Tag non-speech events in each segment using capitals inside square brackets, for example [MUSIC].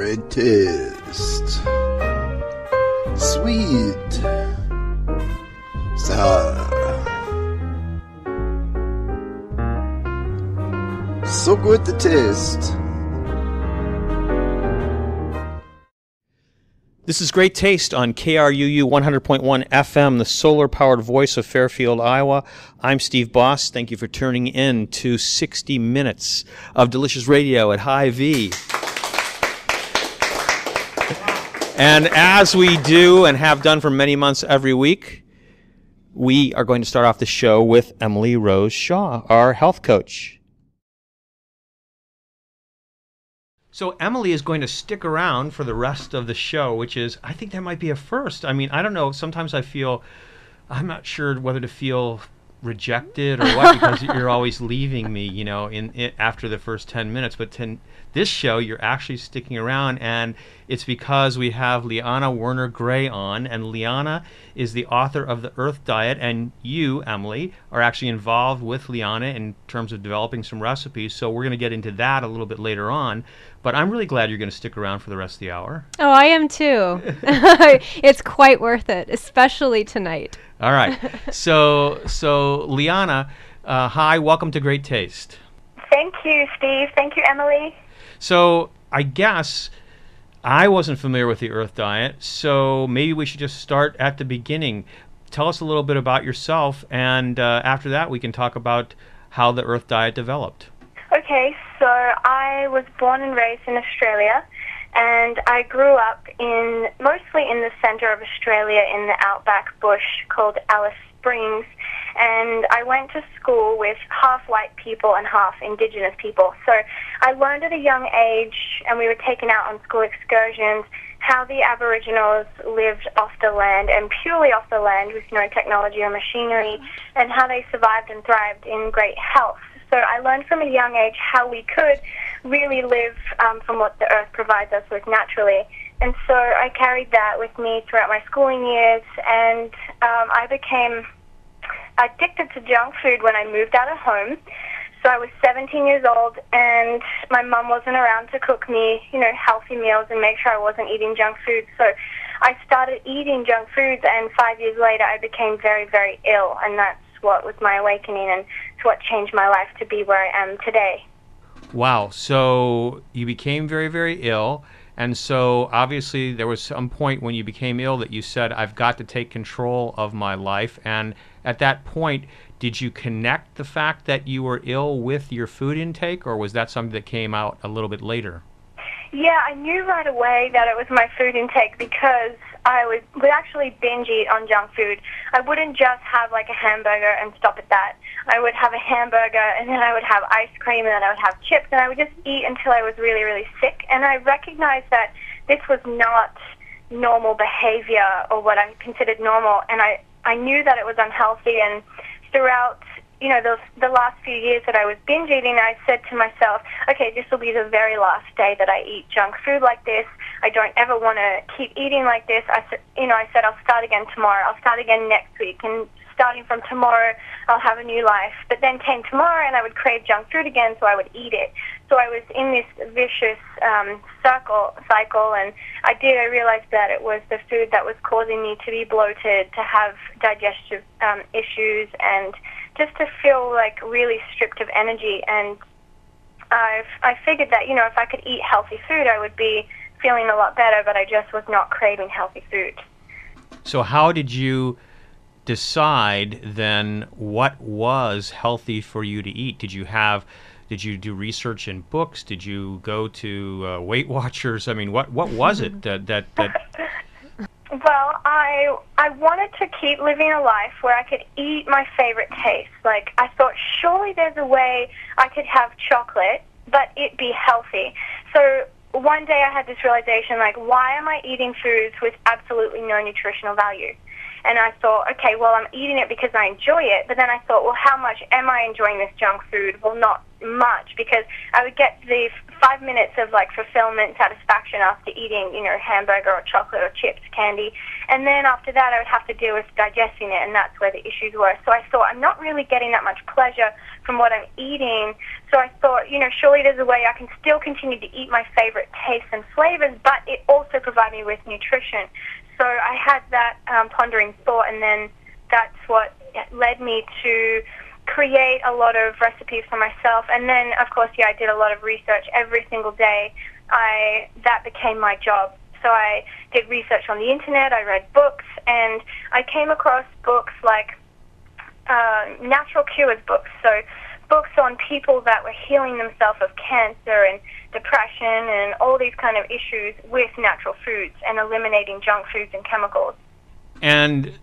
Great taste. Sweet. Sour. So good to taste. This is Great Taste on KRUU 100.1 FM, the solar powered voice of Fairfield, Iowa. I'm Steve Boss. Thank you for tuning in to 60 minutes of delicious radio at Hy-Vee. And as we do and have done for many months every week, we are going to start off the show with Emily Rose Shaw, our health coach. So Emily is going to stick around for the rest of the show, which is I think that might be a first. I mean, I don't know. Sometimes I feel I'm not sure whether to feel rejected or what because [LAUGHS] you're always leaving me, you know, in, in after the first 10 minutes, but ten, this show you're actually sticking around and it's because we have Liana Werner Gray on and Liana is the author of The Earth Diet and you, Emily, are actually involved with Liana in terms of developing some recipes. So we're going to get into that a little bit later on. But I'm really glad you're going to stick around for the rest of the hour. Oh, I am too. [LAUGHS] [LAUGHS] it's quite worth it, especially tonight. All right. [LAUGHS] so, so Liana, uh, hi, welcome to Great Taste. Thank you, Steve. Thank you, Emily. So, I guess I wasn't familiar with the Earth Diet, so maybe we should just start at the beginning. Tell us a little bit about yourself, and uh, after that, we can talk about how the Earth Diet developed. Okay, so I was born and raised in Australia, and I grew up in mostly in the centre of Australia in the outback bush called Alice Springs, and I went to school with half white people and half indigenous people. So I learned at a young age, and we were taken out on school excursions, how the Aboriginals lived off the land and purely off the land with no technology or machinery, and how they survived and thrived in great health. So I learned from a young age how we could really live um, from what the earth provides us with naturally. And so I carried that with me throughout my schooling years, and um, I became addicted to junk food when I moved out of home. So I was 17 years old, and my mum wasn't around to cook me, you know, healthy meals and make sure I wasn't eating junk food. So I started eating junk foods, and five years later, I became very, very ill, and that's what was my awakening, and it's what changed my life to be where I am today. Wow. So you became very, very ill. And so obviously there was some point when you became ill that you said, I've got to take control of my life. And at that point, did you connect the fact that you were ill with your food intake, or was that something that came out a little bit later? Yeah, I knew right away that it was my food intake because I would, would actually binge eat on junk food. I wouldn't just have like a hamburger and stop at that. I would have a hamburger and then I would have ice cream and then I would have chips and I would just eat until I was really, really sick. And I recognized that this was not normal behavior or what I considered normal. And I, I knew that it was unhealthy and throughout you know, the, the last few years that I was binge eating, I said to myself, okay, this will be the very last day that I eat junk food like this. I don't ever want to keep eating like this. I you know, I said I'll start again tomorrow. I'll start again next week, and starting from tomorrow, I'll have a new life. But then came tomorrow, and I would crave junk food again, so I would eat it. So I was in this vicious um, circle cycle, and I did. I realized that it was the food that was causing me to be bloated, to have digestive um, issues, and just to feel like really stripped of energy. And I've I figured that you know if I could eat healthy food, I would be feeling a lot better. But I just was not craving healthy food. So how did you decide then what was healthy for you to eat? Did you have did you do research in books? Did you go to uh, Weight Watchers? I mean, what what was it [LAUGHS] that that, that Well, I I wanted to keep living a life where I could eat my favorite taste. Like I thought, surely there's a way I could have chocolate, but it be healthy. So one day I had this realization, like, why am I eating foods with absolutely no nutritional value? And I thought, okay, well, I'm eating it because I enjoy it. But then I thought, well, how much am I enjoying this junk food? Well, not much because I would get the five minutes of like fulfillment, satisfaction after eating, you know, hamburger or chocolate or chips, candy, and then after that I would have to deal with digesting it, and that's where the issues were. So I thought I'm not really getting that much pleasure from what I'm eating. So I thought, you know, surely there's a way I can still continue to eat my favorite tastes and flavors, but it also provide me with nutrition. So I had that um, pondering thought, and then that's what led me to create a lot of recipes for myself. And then, of course, yeah, I did a lot of research every single day. I that became my job. So I did research on the internet. I read books, and I came across books like uh, natural cures books. So books on people that were healing themselves of cancer and depression and all these kind of issues with natural foods and eliminating junk foods and chemicals. And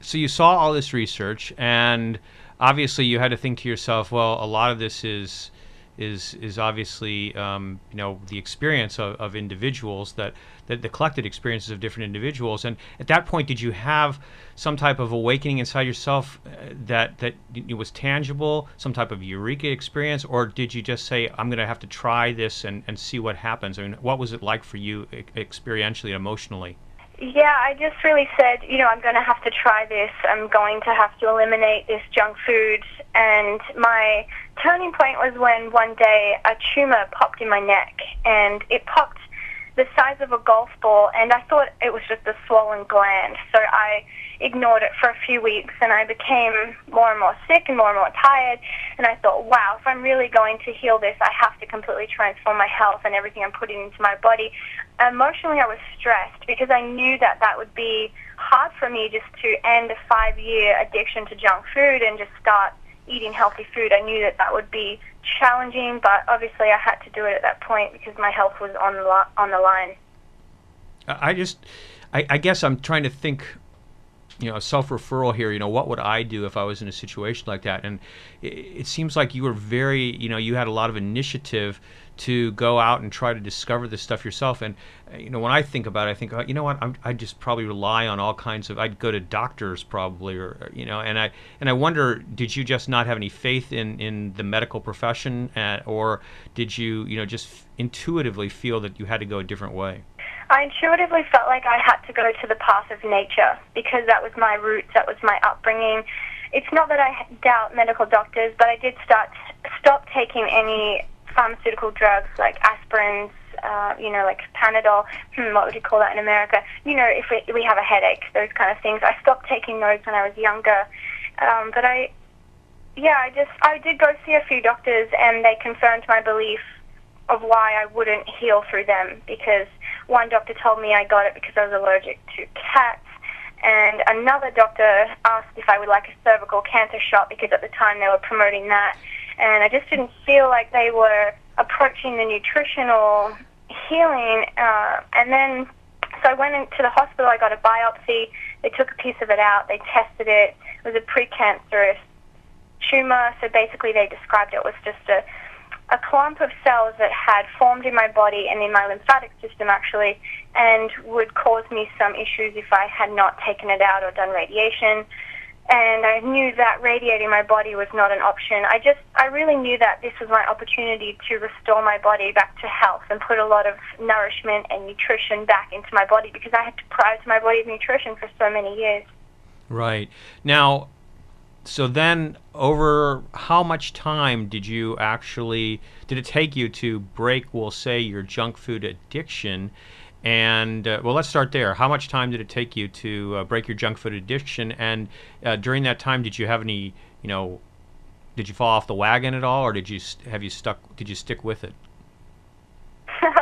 so you saw all this research, and obviously you had to think to yourself, well, a lot of this is is is obviously um, you know the experience of, of individuals that, that the collected experiences of different individuals. And at that point did you have some type of awakening inside yourself uh, that that it was tangible some type of eureka experience? Or did you just say i'm going to have to try this and, and see what happens? I mean what was it like for you experientially emotionally Yeah, I just really said, you know, I'm going to have to try this. I'm going to have to eliminate this junk food. And my turning point was when one day a tumor popped in my neck, and it popped the size of a golf ball, and I thought it was just a swollen gland. So I ignored it for a few weeks, and I became more and more sick and more and more tired. And I thought, wow, if I'm really going to heal this, I have to completely transform my health and everything I'm putting into my body. Emotionally, I was stressed because I knew that that would be hard for me just to end a five-year addiction to junk food and just start eating healthy food. I knew that that would be challenging, but obviously I had to do it at that point because my health was on the on the line. I just, I, I guess I'm trying to think, you know, self referral here. You know, what would I do if I was in a situation like that? And it, it seems like you were very, you know, you had a lot of initiative to go out and try to discover this stuff yourself. And uh, you know, when I think about it, I think, uh, you know what, I just probably rely on all kinds of. I'd go to doctors probably, or or, you know, and I and I wonder, did you just not have any faith in in the medical profession, uh, or did you, you know, just intuitively feel that you had to go a different way? I intuitively felt like I had to go to the path of nature because that was my roots, that was my upbringing. It's not that I doubt medical doctors, but I did start stop taking any pharmaceutical drugs like aspirins, uh, you know, like Panadol. Hmm, what would you call that in America? You know, if we, we have a headache, those kind of things. I stopped taking those when I was younger, um, but I, yeah, I just I did go see a few doctors, and they confirmed my belief of why I wouldn't heal through them because one doctor told me I got it because I was allergic to cats, and another doctor asked if I would like a cervical cancer shot because at the time they were promoting that, and I just didn't feel like they were approaching the nutritional healing. Uh, and then, so I went into the hospital. I got a biopsy. They took a piece of it out. They tested it. It was a precancerous tumor. So basically, they described it was just a a clump of cells that had formed in my body and in my lymphatic system actually and would cause me some issues if I had not taken it out or done radiation. And I knew that radiating my body was not an option. I just, I really knew that this was my opportunity to restore my body back to health and put a lot of nourishment and nutrition back into my body because I had deprived my body of nutrition for so many years. Right. Now, so then over how much time did you actually did it take you to break we'll say your junk food addiction and uh, well let's start there. How much time did it take you to uh, break your junk food addiction? And uh, during that time did you have any you know did you fall off the wagon at all or did you have you stuck did you stick with it? [LAUGHS]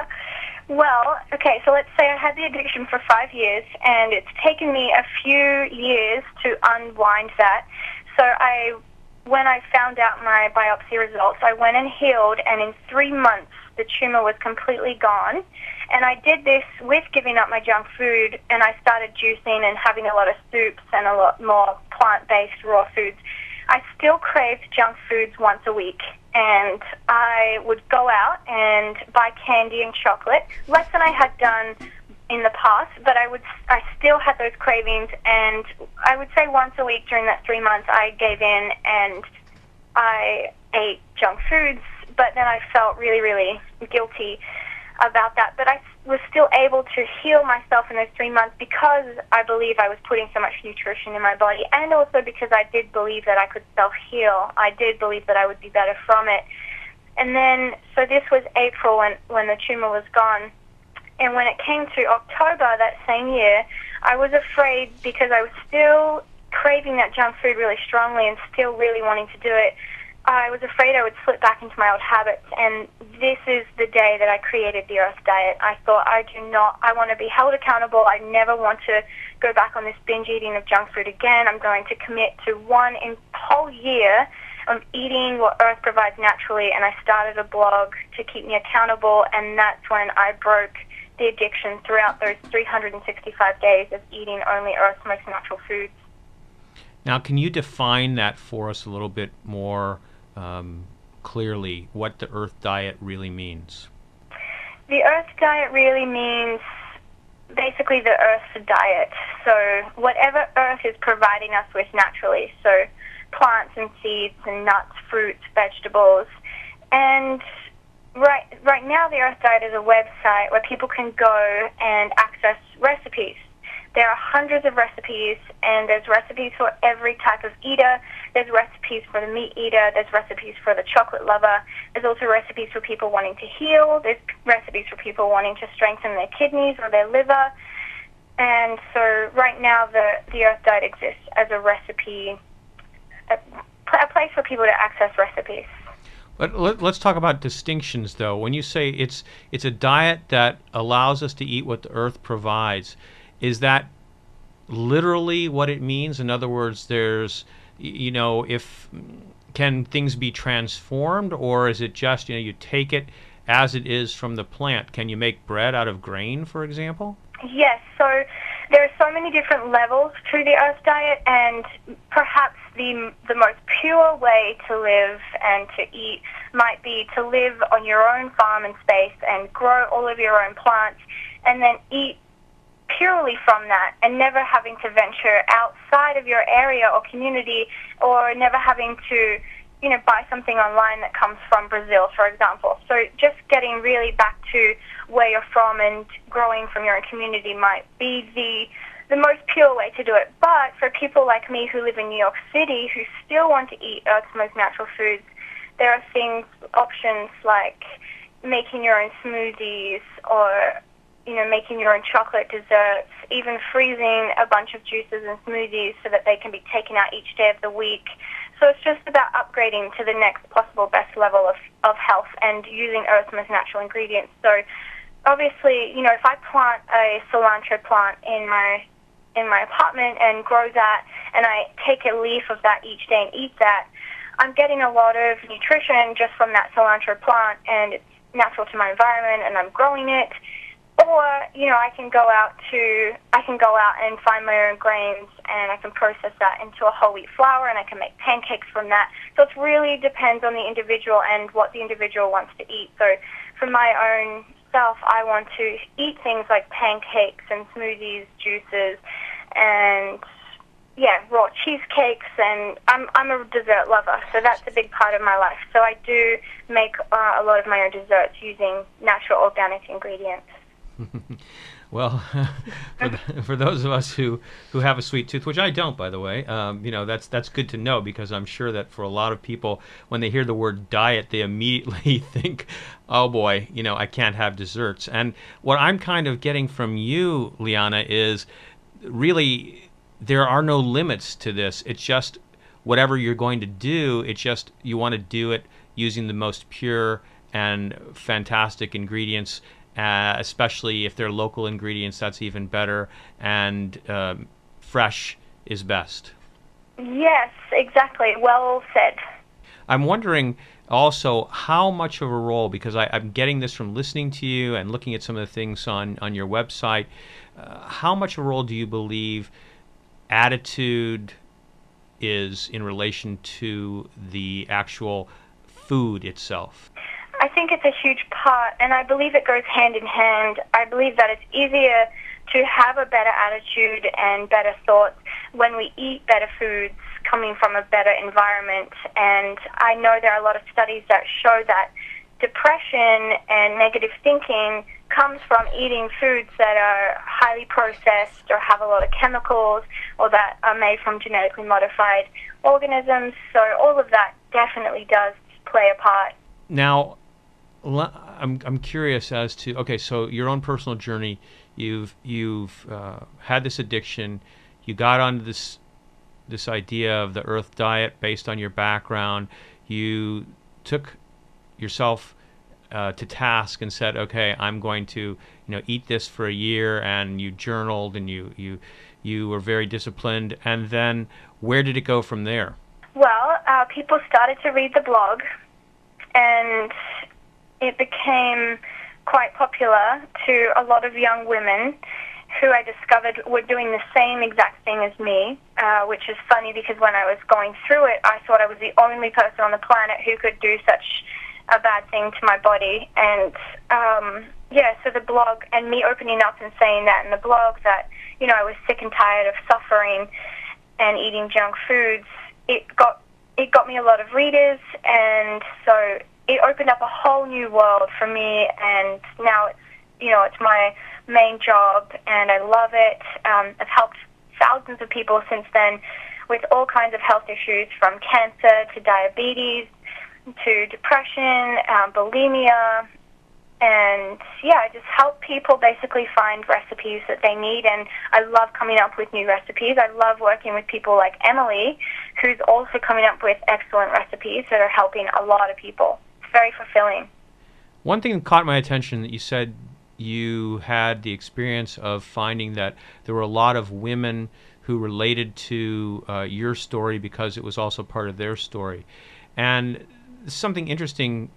Well, okay, so let's say I had the addiction for five years, and it's taken me a few years to unwind that. So I, when I found out my biopsy results, I went and healed, and in three months the tumor was completely gone. And I did this with giving up my junk food, and I started juicing and having a lot of soups and a lot more plant-based raw foods. I still craved junk foods once a week, and I would go out and buy candy and chocolate, less than I had done in the past, but I would I still had those cravings, and I would say once a week during that three months I gave in and I ate junk foods but then I felt really, really guilty about that. But I was still able to heal myself in those three months because I believe I was putting so much nutrition in my body, and also because I did believe that I could self heal. I did believe that I would be better from it. And then, so this was April when when the tumor was gone. And when it came to October that same year, I was afraid because I was still craving that junk food really strongly and still really wanting to do it. I was afraid I would slip back into my old habits, and this is the day that I created the Earth Diet. I thought, I do not, I want to be held accountable. I never want to go back on this binge eating of junk food again. I'm going to commit to one in whole year of eating what Earth provides naturally, and I started a blog to keep me accountable, and that's when I broke the addiction throughout those 365 days of eating only Earth's most natural foods. Now, can you define that for us a little bit more um, clearly, what the Earth Diet really means? The Earth Diet really means basically the Earth's diet. So, whatever Earth is providing us with naturally. So, plants and seeds and nuts, fruits, vegetables. And right right now the Earth Diet is a website where people can go and access recipes. There are hundreds of recipes and there's recipes for every type of eater. There's recipes for the meat eater, there's recipes for the chocolate lover. There's also recipes for people wanting to heal. There's recipes for people wanting to strengthen their kidneys or their liver. And so right now the the Earth Diet exists as a recipe a, a place for people to access recipes. But let, us talk about distinctions, though. When you say it's it's a diet that allows us to eat what the earth provides, is that literally what it means? In other words, there's you know if can things be transformed, or is it just you know you take it as it is from the plant? Can you make bread out of grain, for example? Yes. So there are so many different levels to the Earth Diet, and perhaps the the most pure way to live and to eat might be to live on your own farm and space and grow all of your own plants, and then eat purely from that, and never having to venture outside of your area or community, or never having to you know, buy something online that comes from Brazil, for example. So just getting really back to where you're from and growing from your own community might be the the most pure way to do it. But for people like me who live in New York City who still want to eat Earth's most natural foods, there are things, options like making your own smoothies or you know, making your own chocolate desserts, even freezing a bunch of juices and smoothies so that they can be taken out each day of the week. So it's just about upgrading to the next possible best level of, of health and using Earth's most natural ingredients. So obviously, you know, if I plant a cilantro plant in my in my apartment and grow that and I take a leaf of that each day and eat that, I'm getting a lot of nutrition just from that cilantro plant and it's natural to my environment and I'm growing it or, you know, I can go out to, I can go out and find my own grains and I can process that into a whole wheat flour and I can make pancakes from that. So it really depends on the individual and what the individual wants to eat. So for my own self, I want to eat things like pancakes and smoothies, juices, and yeah, raw cheesecakes, and I'm I'm a dessert lover, so that's a big part of my life. So I do make uh, a lot of my own desserts using natural organic ingredients. [LAUGHS] well, [LAUGHS] for, the, [LAUGHS] for, those of us who, who have a sweet tooth, which I don't, by the way, um, you know that's that's good to know because I'm sure that for a lot of people, when they hear the word diet, they immediately think, "Oh boy, you know I can't have desserts." And what I'm kind of getting from you, Liana, is really there are no limits to this. It's just whatever you're going to do. It's just you want to do it using the most pure and fantastic ingredients uh, especially if they're local ingredients. That's even better, and um, fresh is best. Yes, exactly. Well said. I'm wondering also how much of a role, because I, am getting this from listening to you and looking at some of the things on, on your website, uh, how much of a role do you believe attitude is in relation to the actual food itself? I think it's a huge part, and I believe it goes hand in hand. I believe that it's easier to have a better attitude and better thoughts when we eat better foods coming from a better environment. And I know there are a lot of studies that show that depression and negative thinking comes from eating foods that are highly processed or have a lot of chemicals or that are made from genetically modified organisms. So all of that definitely does play a part. Now, I'm I'm curious as to okay, so your own personal journey. You've you've uh, had this addiction. You got onto this this idea of the Earth diet based on your background. You took yourself uh, to task and said, "Okay, I'm going to, you know, eat this for a year." And you journaled and you you you were very disciplined. And then, where did it go from there? Well, uh, people started to read the blog, and it became quite popular to a lot of young women who I discovered were doing the same exact thing as me, uh, which is funny because when I was going through it, I thought I was the only person on the planet who could do such a bad thing to my body. And um, yeah, so the blog and me opening up and saying that in the blog that you know I was sick and tired of suffering and eating junk foods. It got it got me a lot of readers, and so it opened up a whole new world for me. And now it's you know it's my main job, and I love it. Um, I've helped thousands of people since then with all kinds of health issues, from cancer to diabetes to depression, um, bulimia, and yeah, I just help people basically find recipes that they need. And I love coming up with new recipes. I love working with people like Emily, who's also coming up with excellent recipes that are helping a lot of people. Very fulfilling. One thing that caught my attention that you said you had the experience of finding that there were a lot of women who related to uh, your story because it was also part of their story. And something interesting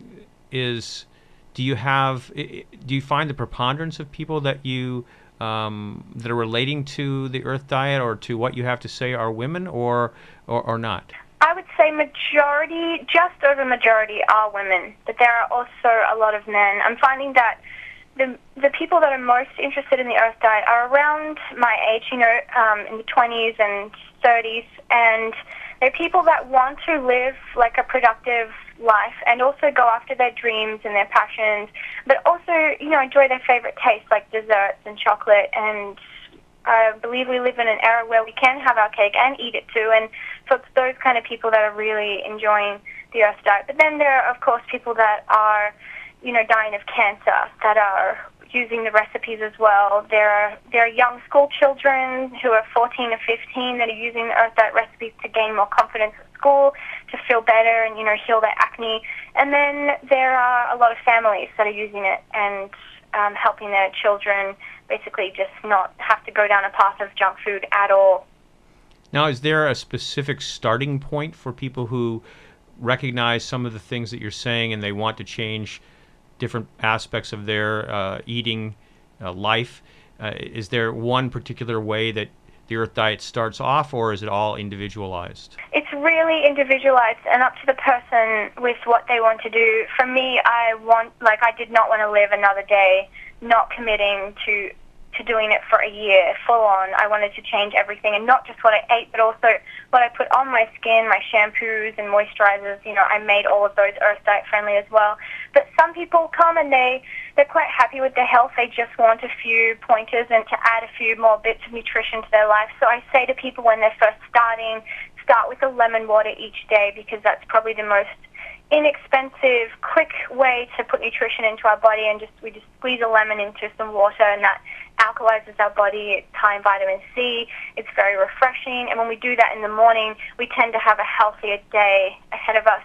is do you have do you find the preponderance of people that you um, that are relating to the earth diet or to what you have to say are women or or, or not I would say majority, just over majority, are women, but there are also a lot of men. I'm finding that the the people that are most interested in the Earth diet are around my age, you know, um, in the 20s and 30s, and they're people that want to live like a productive life and also go after their dreams and their passions, but also, you know, enjoy their favorite tastes like desserts and chocolate. And I believe we live in an era where we can have our cake and eat it too. And so it's those kind of people that are really enjoying the Earth diet. But then there are, of course, people that are, you know, dying of cancer, that are using the recipes as well. There are there are young school children who are 14 or 15 that are using the Earth Diet recipes to gain more confidence at school, to feel better and you know heal their acne. And then there are a lot of families that are using it and um, helping their children basically just not have to go down a path of junk food at all. Now, is there a specific starting point for people who recognize some of the things that you're saying and they want to change? different aspects of their uh, eating uh, life. Uh, is there one particular way that the Earth Diet starts off, or is it all individualized? It's really individualized and up to the person with what they want to do. For me, I want, like, I did not want to live another day not committing to to doing it for a year full on. I wanted to change everything and not just what I ate, but also what I put on my skin, my shampoos and moisturizers. You know, I made all of those Earth Diet friendly as well. But some people come and they they're quite happy with their health. They just want a few pointers and to add a few more bits of nutrition to their life. So I say to people when they're first starting, start with a lemon water each day because that's probably the most inexpensive, quick way to put nutrition into our body and just we just squeeze a lemon into some water and that alkalizes our body. It's high in vitamin C. It's very refreshing. And when we do that in the morning, we tend to have a healthier day ahead of us.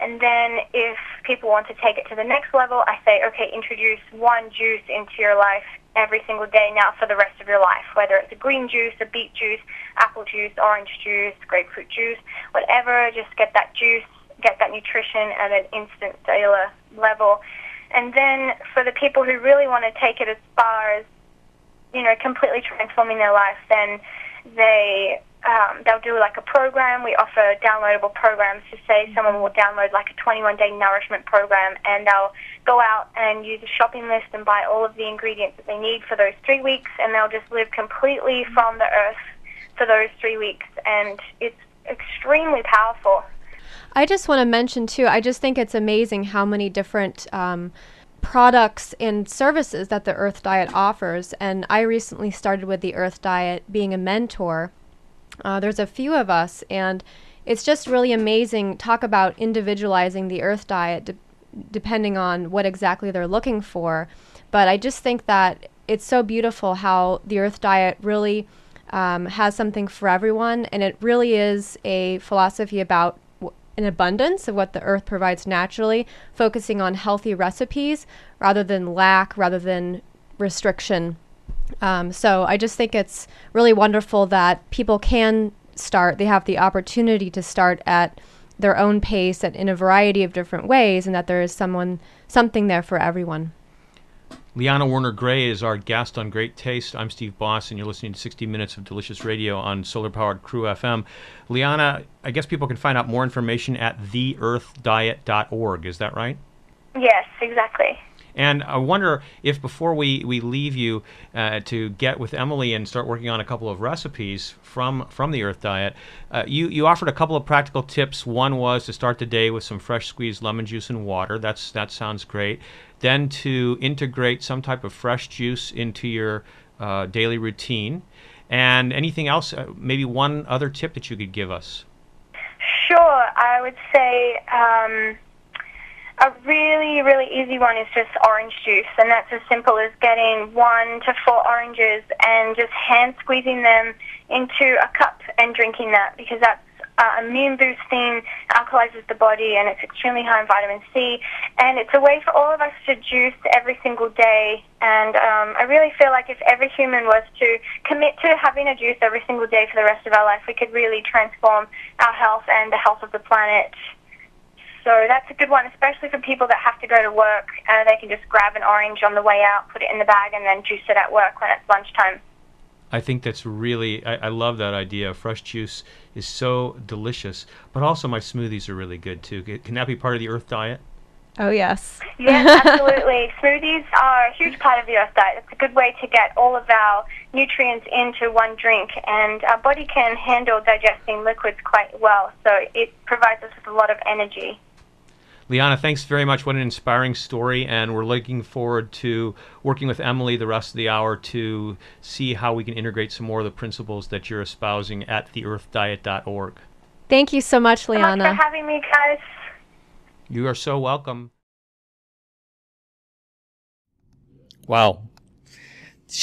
And then if people want to take it to the next level, I say, okay, introduce one juice into your life every single day now for the rest of your life, whether it's a green juice, a beet juice, apple juice, orange juice, grapefruit juice, whatever, just get that juice, get that nutrition at an instant cellular level. And then for the people who really want to take it as far as you know, completely transforming their life, then they um, they'll do like a program. We offer downloadable programs to say someone will download like a 21 day nourishment program and they'll go out and use a shopping list and buy all of the ingredients that they need for those three weeks and they'll just live completely from the earth for those three weeks and it's extremely powerful. I just want to mention too. I just think it's amazing how many different um, products and services that the Earth Diet offers. And I recently started with the Earth Diet, being a mentor. Uh, there's a few of us, and it's just really amazing. Talk about individualizing the Earth Diet de- depending on what exactly they're looking for. But I just think that it's so beautiful how the Earth Diet really um, has something for everyone, and it really is a philosophy about an abundance of what the earth provides naturally, focusing on healthy recipes rather than lack, rather than restriction. Um, so I just think it's really wonderful that people can start, they have the opportunity to start at their own pace and in a variety of different ways, and that there is someone, something there for everyone. Liana Werner Gray is our guest on Great Taste. I'm Steve Boss, and you're listening to 60 Minutes of Delicious Radio on solar powered KRUU FM. Liana, I guess people can find out more information at theearthdiet.org. Is that right? Yes, exactly. And I wonder if before we, we leave you uh, to get with Emily and start working on a couple of recipes from, from the Earth Diet, uh, you, you offered a couple of practical tips. One was to start the day with some fresh squeezed lemon juice and water. That's, that sounds great then to integrate some type of fresh juice into your uh, daily routine. And anything else, uh, maybe one other tip that you could give us? Sure. I would say um, a really, really easy one is just orange juice. And that's as simple as getting one to four oranges and just hand squeezing them into a cup and drinking that because that's uh, immune boosting, alkalizes the body, and it's extremely high in vitamin C. And it's a way for all of us to juice every single day. And um, I really feel like if every human was to commit to having a juice every single day for the rest of our life, we could really transform our health and the health of the planet. So that's a good one, especially for people that have to go to work. Uh, they can just grab an orange on the way out, put it in the bag, and then juice it at work when it's lunchtime. I think that's really, I, I, love that idea. Fresh juice is so delicious, but also my smoothies are really good too. Can that be part of the Earth diet? Oh, yes. [LAUGHS] Yes, absolutely. smoothies are a huge part of the Earth diet. It's a good way to get all of our nutrients into one drink, and our body can handle digesting liquids quite well, so it provides us with a lot of energy. Liana, thanks very much. What an inspiring story, and we're looking forward to working with Emily the rest of the hour to see how we can integrate some more of the principles that you're espousing at theearthdiet.org. Thank you so much, Liana. Thanks for having me, guys. You are so welcome. Wow.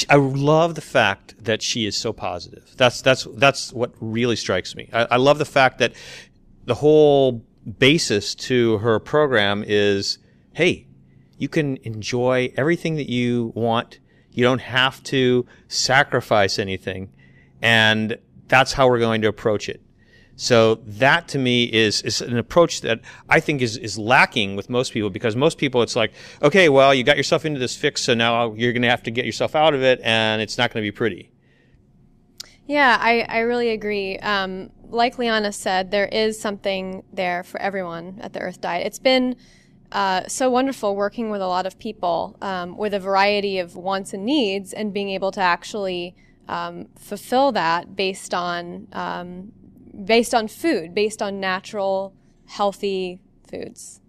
I love the fact that she is so positive. That's that's that's what really strikes me. I, I love the fact that the whole basis to her program is, hey, you can enjoy everything that you want. You don't have to sacrifice anything. And that's how we're going to approach it. So that to me is, is an approach that I think is, is lacking with most people because most people it's like, okay, well, you got yourself into this fix, so now you're going to have to get yourself out of it and it's not going to be pretty. Yeah, I, I really agree. Um, like Liana said, there is something there for everyone at the Earth Diet. It's been uh, so wonderful working with a lot of people um, with a variety of wants and needs and being able to actually um, fulfill that based on um, based on food, based on natural, healthy foods.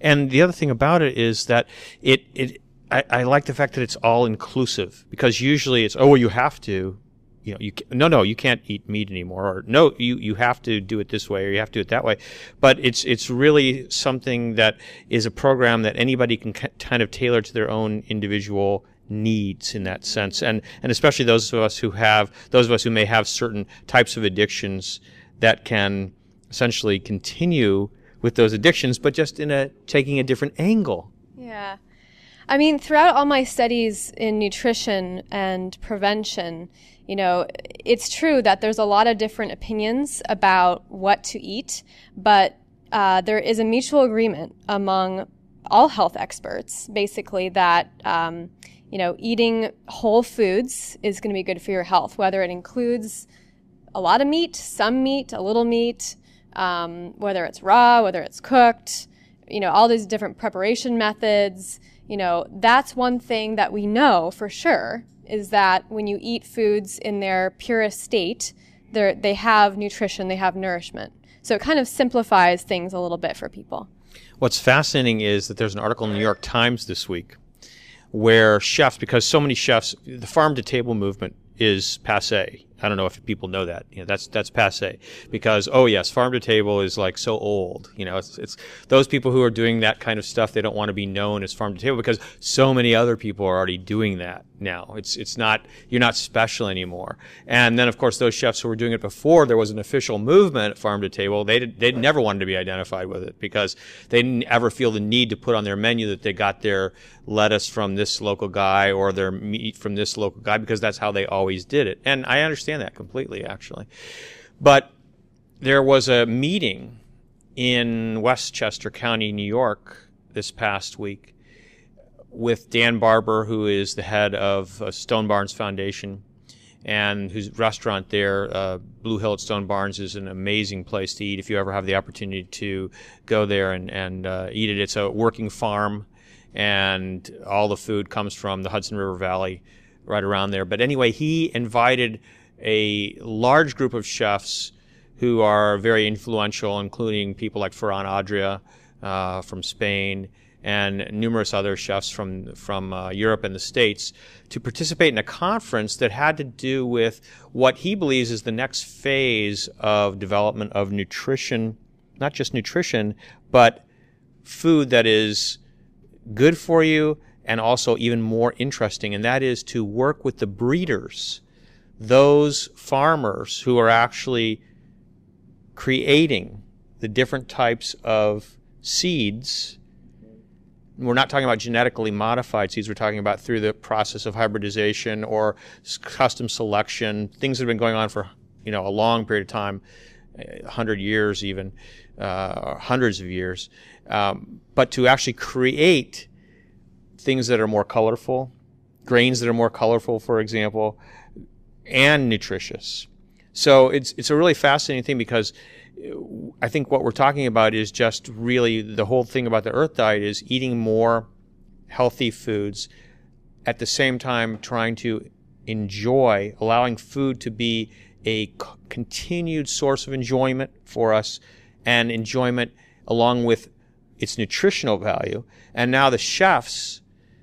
And the other thing about it is that it it I, I like the fact that it's all inclusive because usually it's oh well you have to you know, you no, no, you can't eat meat anymore, or no, you you have to do it this way, or you have to do it that way. But it's it's really something that is a program that anybody can kind of tailor to their own individual needs in that sense, and and especially those of us who have those of us who may have certain types of addictions that can essentially continue with those addictions, but just in a taking a different angle. Yeah. I mean, throughout all my studies in nutrition and prevention, you know, it's true that there's a lot of different opinions about what to eat, but uh, there is a mutual agreement among all health experts, basically, that um, you know, eating whole foods is going to be good for your health, whether it includes a lot of meat, some meat, a little meat, um, whether it's raw, whether it's cooked, you know, all these different preparation methods. You know, that's one thing that we know for sure is that when you eat foods in their purest state, they they have nutrition, they have nourishment. So it kind of simplifies things a little bit for people. What's fascinating is that there's an article in the New York Times this week where chefs, because so many chefs, the farm to table movement is passe. I don't know if people know that. You know, that's that's passe because oh yes, farm to table is like so old. You know, it's it's those people who are doing that kind of stuff. They don't want to be known as farm to table because so many other people are already doing that now. It's it's not you're not special anymore. And then of course those chefs who were doing it before there was an official movement at farm to table. They did, they never wanted to be identified with it because they didn't ever feel the need to put on their menu that they got their lettuce from this local guy or their meat from this local guy because that's how they always did it. And I understand that completely, actually. But there was a meeting in Westchester County, New York, this past week with Dan Barber, who is the head of uh, Stone Barns Foundation and whose restaurant there, uh, Blue Hill at Stone Barns, is an amazing place to eat if you ever have the opportunity to go there and, and uh, eat it. It's a working farm and all the food comes from the Hudson River Valley right around there. But anyway, he invited a large group of chefs who are very influential, including people like Ferran Adria uh, from Spain and numerous other chefs from from uh, Europe and the States to participate in a conference that had to do with what he believes is the next phase of development of nutrition, not just nutrition, but food that is good for you and also even more interesting, and that is to work with the breeders, those farmers who are actually creating the different types of seeds. We're not talking about genetically modified seeds. We're talking about through the process of hybridization or custom selection, things that have been going on for you know a long period of time, eh, hundred years even, uh, hundreds of years um, but to actually create things that are more colorful, grains that are more colorful, for example, and nutritious. So it's it's a really fascinating thing because I think what we're talking about is just really the whole thing about the earth diet is eating more healthy foods at the same time trying to enjoy allowing food to be a c- continued source of enjoyment for us and enjoyment along with its nutritional value. And now the chefs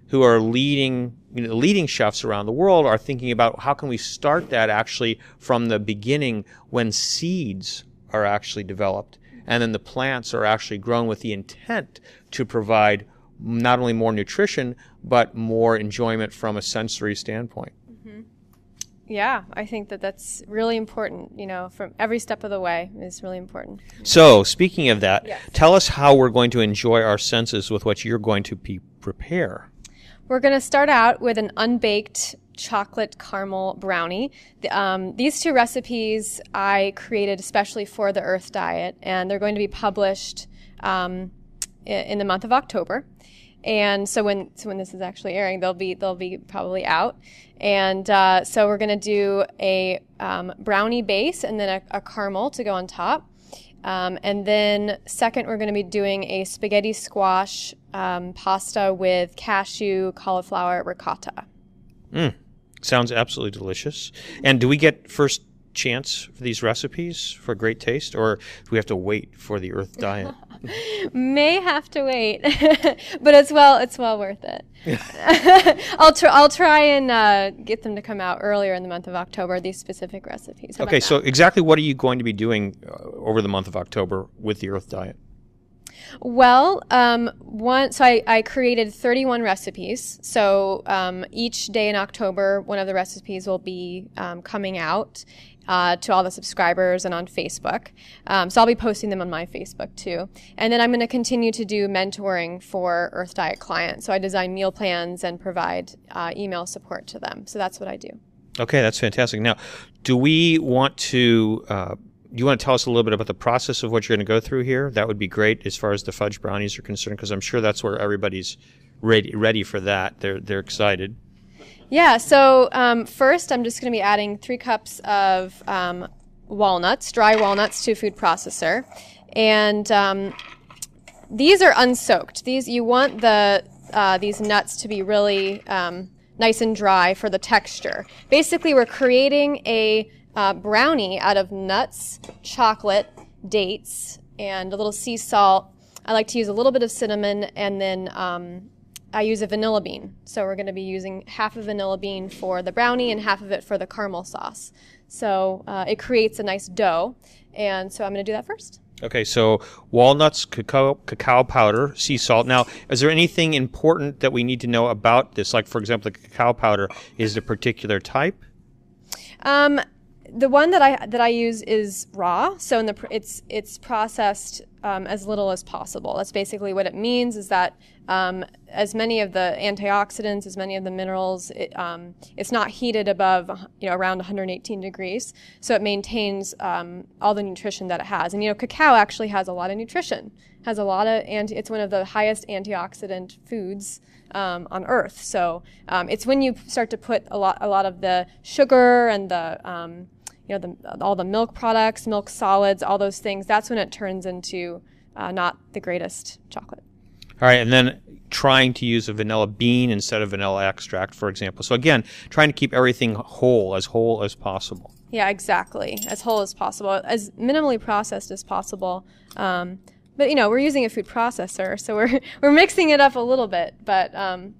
who are leading, you know, leading chefs around the world are thinking about how can we start that actually from the beginning when seeds are actually developed. And then the plants are actually grown with the intent to provide not only more nutrition, but more enjoyment from a sensory standpoint. Yeah, I think that that's really important. You know, from every step of the way is really important. So, speaking of that, Yes. tell us how we're going to enjoy our senses with what you're going to be prepare. We're going to start out with an unbaked chocolate caramel brownie. The, um, these two recipes I created especially for the Earth Diet, and they're going to be published um, in the month of October. And so when so when this is actually airing, they'll be they'll be probably out. And uh, so we're going to do a um, brownie base and then a, a caramel to go on top. Um, and then second, we're going to be doing a spaghetti squash um, pasta with cashew, cauliflower, ricotta. Sounds absolutely delicious. And do we get first chance for these recipes for great taste, or do we have to wait for the Earth Diet? [LAUGHS] [LAUGHS] May have to wait, [LAUGHS] but it's well it's well worth it. [LAUGHS] I'll try I'll try and uh, get them to come out earlier in the month of October. These specific recipes. How okay, so exactly what are you going to be doing uh, over the month of October with the Earth Diet? Well, um, one, so I, I created 31 recipes. So um, each day in October, one of the recipes will be um, coming out uh, to all the subscribers and on Facebook. Um, so I'll be posting them on my Facebook too. And then I'm going to continue to do mentoring for Earth Diet clients. So I design meal plans and provide uh, email support to them. So that's what I do. Okay, that's fantastic. Now, do we want to? Uh, you want to tell us a little bit about the process of what you're going to go through here? That would be great as far as the fudge brownies are concerned, because I'm sure that's where everybody's ready ready for that. They're they're excited. Yeah, so um, first I'm just going to be adding three cups of um, walnuts, dry walnuts to a food processor. And um, these are unsoaked. These You want the uh, these nuts to be really um, nice and dry for the texture. Basically, we're creating a uh, brownie out of nuts, chocolate, dates, and a little sea salt. I like to use a little bit of cinnamon, and then um, I use a vanilla bean. So we're going to be using half a vanilla bean for the brownie and half of it for the caramel sauce. So uh, it creates a nice dough, and so I'm going to do that first. Okay, so walnuts, cacao, cacao powder, sea salt. Now, is there anything important that we need to know about this? Like, for example, the cacao powder is a particular type. Um, the one that I that I use is raw, so in the it's it's processed um, as little as possible. That's basically what it means. Is that um, as many of the antioxidants, as many of the minerals, it, um, it's not heated above you know around 118 degrees, so it maintains um, all the nutrition that it has. And you know, cacao actually has a lot of nutrition. Has a lot of anti. It's one of the highest antioxidant foods um, on Earth. So um, it's when you start to put a lot a lot of the sugar and the um, you know, the, all the milk products, milk solids, all those things, that's when it turns into uh, not the greatest chocolate. All right, and then trying to use a vanilla bean instead of vanilla extract, for example. So again, trying to keep everything whole, as whole as possible. Yeah, exactly, as whole as possible, as minimally processed as possible. Um, but you know, we're using a food processor, so we're [LAUGHS] we're mixing it up a little bit. But um,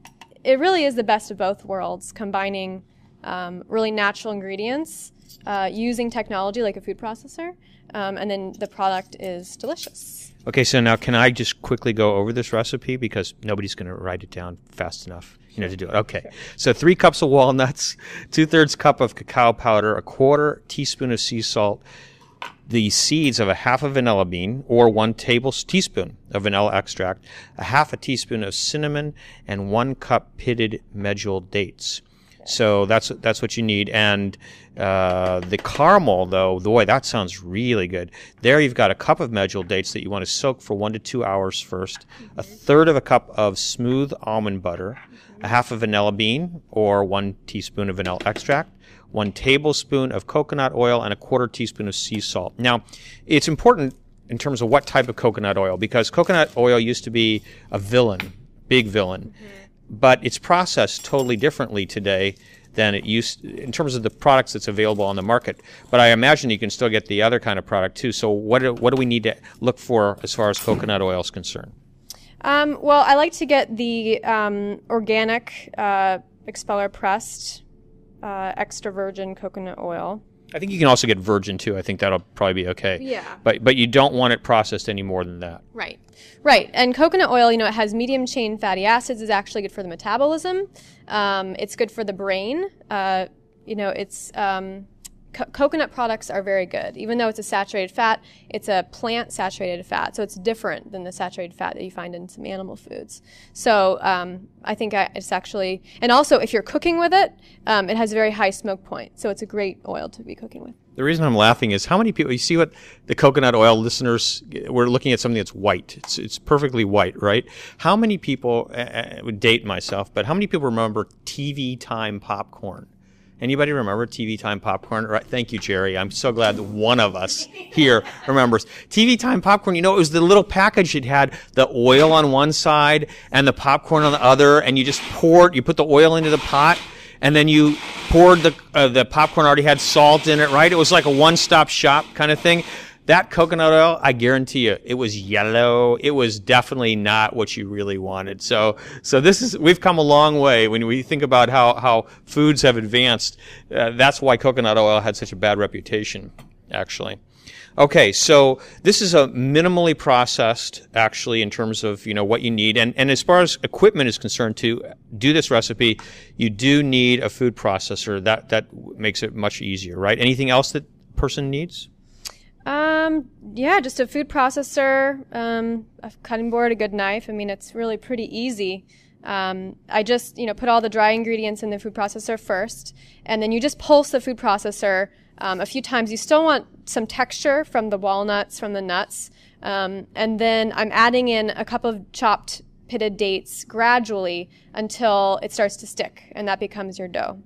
it really is the best of both worlds, combining um, really natural ingredients uh, using technology like a food processor, um, and then the product is delicious. Okay, so now can I just quickly go over this recipe because nobody's going to write it down fast enough, you know, to do it. Okay, so three cups of walnuts, two thirds cup of cacao powder, a quarter teaspoon of sea salt, the seeds of a half a vanilla bean or one tablespoon of vanilla extract, a half a teaspoon of cinnamon, and one cup pitted medjool dates. So that's that's what you need. And uh, the caramel, though, boy, that sounds really good. There, you've got a cup of medjool dates that you want to soak for one to two hours 1st a third of a cup of smooth almond butter, a half a vanilla bean or one teaspoon of vanilla extract, one tablespoon of coconut oil, and a quarter teaspoon of sea salt. Now, it's important in terms of what type of coconut oil because coconut oil used to be a villain, big villain. Mm-hmm but it's processed totally differently today than it used in terms of the products that's available on the market. But I imagine you can still get the other kind of product too. So what do, what do we need to look for as far as coconut oil is concerned? Um, well, I like to get the um, organic uh, expeller pressed uh, extra virgin coconut oil. I think you can also get virgin too. I think that'll probably be okay. Yeah. But but you don't want it processed any more than that. Right. Right. And coconut oil, you know, it has medium chain fatty acids. is actually good for the metabolism. Um, it's good for the brain. Uh, you know, it's um, co- coconut products are very good. Even though it's a saturated fat, it's a plant saturated fat, so it's different than the saturated fat that you find in some animal foods. So um, I think I, it's actually, and also if you're cooking with it, um, it has a very high smoke point, so it's a great oil to be cooking with. The reason I'm laughing is how many people you see what the coconut oil listeners we're looking at something that's white. It's it's perfectly white, right? How many people uh, would date myself, but how many people remember TV time popcorn? Anybody remember TV Time Popcorn? Right. Thank you, Jerry. I'm so glad that one of us here [LAUGHS] remembers. TV Time Popcorn, you know, it was the little package. It had the oil on one side and the popcorn on the other, and you just poured, you put the oil into the pot, and then you poured the, uh, the popcorn already had salt in it, right? It was like a one-stop shop kind of thing. That coconut oil, I guarantee you, it was yellow. It was definitely not what you really wanted. So, so this is, we've come a long way when we think about how, how foods have advanced. Uh, that's why coconut oil had such a bad reputation, actually. Okay, so this is a minimally processed, actually, in terms of you know what you need, and and as far as equipment is concerned, to do this recipe, you do need a food processor. That that makes it much easier, right? Anything else that person needs? Um, yeah, just a food processor, um, a cutting board, a good knife. I mean, it's really pretty easy. Um, I just, you know, put all the dry ingredients in the food processor first, and then you just pulse the food processor um, a few times. You still want some texture from the walnuts, from the nuts, um, and then I'm adding in a cup of chopped pitted dates gradually until it starts to stick, and that becomes your dough.